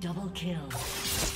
Double kill.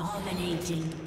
Dominating.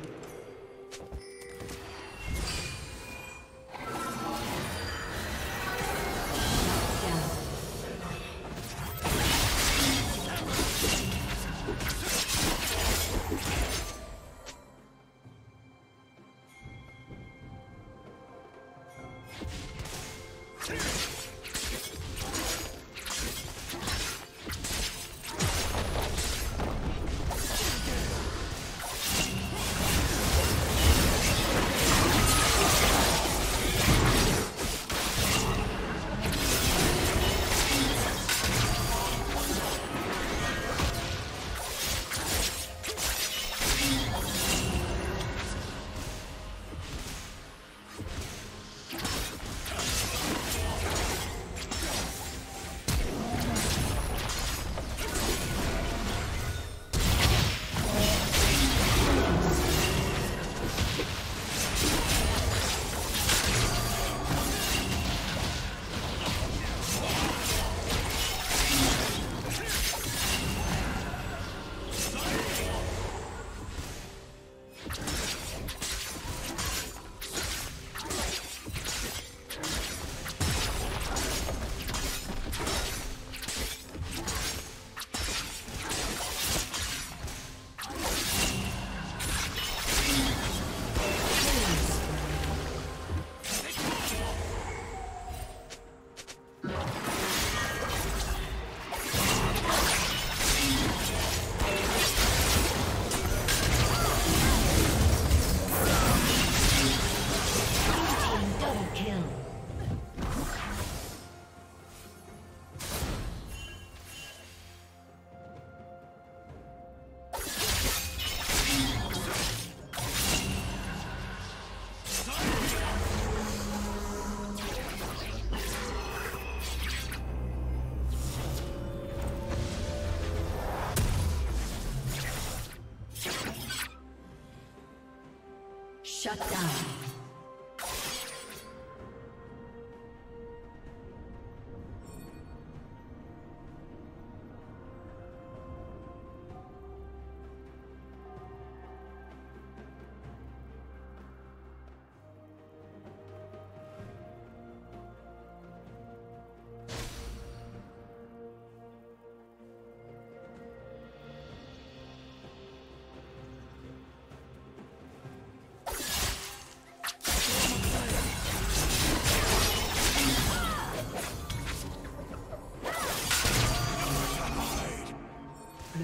Shut down.